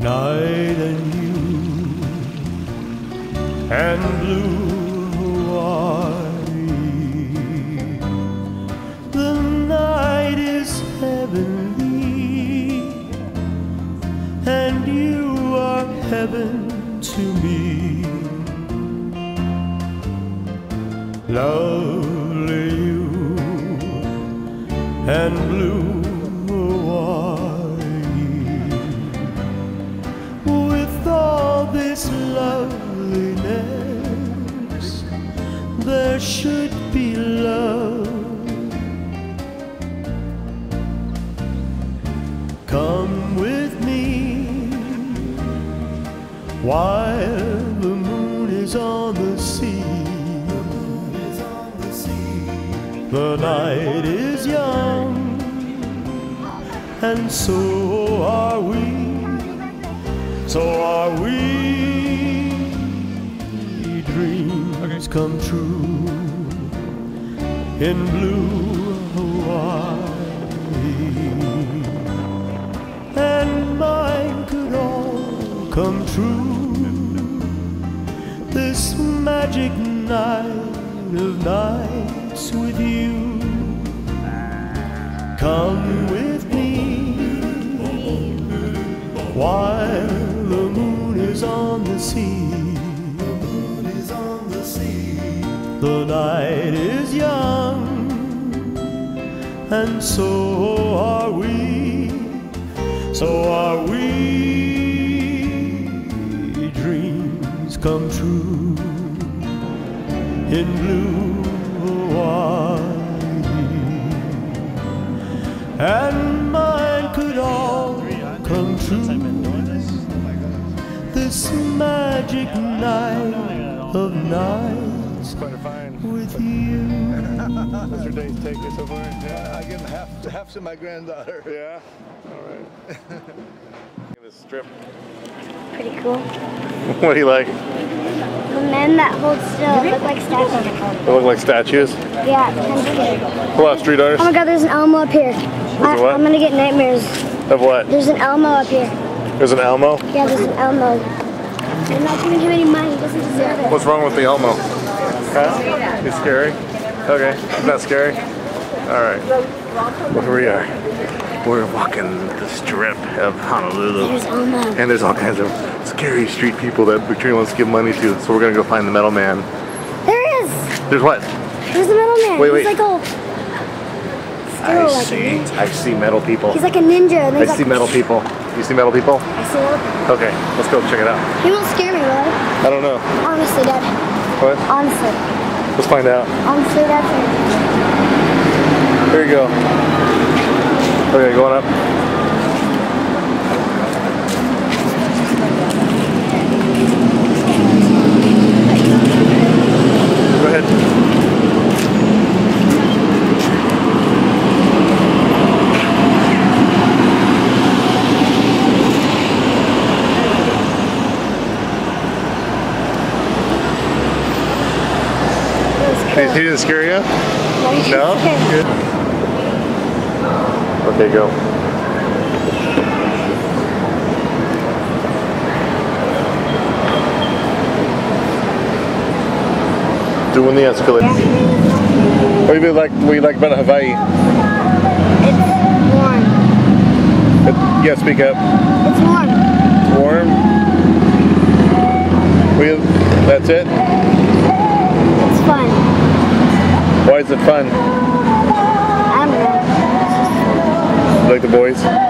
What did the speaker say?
night and you and blue Hawaii. The night is heavenly, and you are heaven to me. Lovely you and blue this loveliness, there should be love. Come with me while the moon is on the sea. The night is young, and so are we. So are we. Dreams come true in blue Hawaii, and mine could all come true. This magic night of nights with you. Come with me while the moon is on the sea. The night is young, and so are we. So are we. Dreams come true in blue Hawaii, and This magic night of nights Quite a fine. with you. What's your day's take you so far? Yeah. I give him half, half to my granddaughter. Yeah. All right. This strip. Pretty cool. What do you like? The men that hold still look like statues. They look like statues. Yeah, kind of scary. Pull out street artists. Oh my god, there's an Elmo up here. I, a what? I'm gonna get nightmares. Of what? There's an Elmo up here. There's an Elmo. Yeah, there's an Elmo. I'm not giving him any money. He doesn't deserve it. What's wrong with the Elmo? Huh? It's scary. Okay. It's not scary. All right. Well, here we are. We're walking the strip of Honolulu. There's Elmo. And there's all kinds of scary street people that Victoria wants to give money to. So we're gonna go find the metal man. There is. There's what? There's the metal man. Wait, He's wait. like a. I Still like see. I see metal people. He's like a ninja. And I he's see metal people. You see metal people? I. Okay, let's go check it out. You won't scare me, will he? I don't know. Honestly, Dad. What? Honestly. Let's find out. Honestly, Dad. Here you go. Okay, going up. Go ahead. He didn't scare you? No? Good. Okay, go. Doing the escalator. What do you like? What do you like about Hawaii? It's warm. It, yeah, speak up. It's warm. It's warm. We, that's it. It's fun. Why is it fun? I don't know. You like the boys?